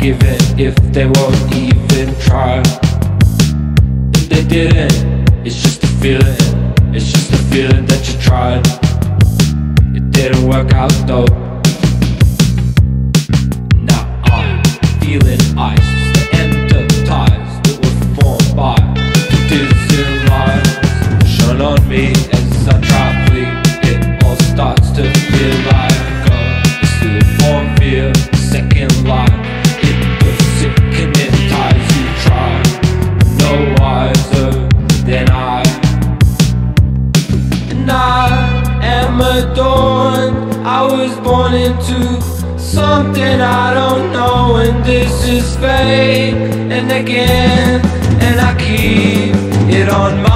give if they won't even try. If they didn't, it's just a feeling. It's just a feeling that you tried. It didn't work out though. Now I'm feeling ice. The end of ties that were formed by shone on me as I try to. It all starts to feel like am adorned. I was born into something I don't know, and this is fate. And again, and I keep it on my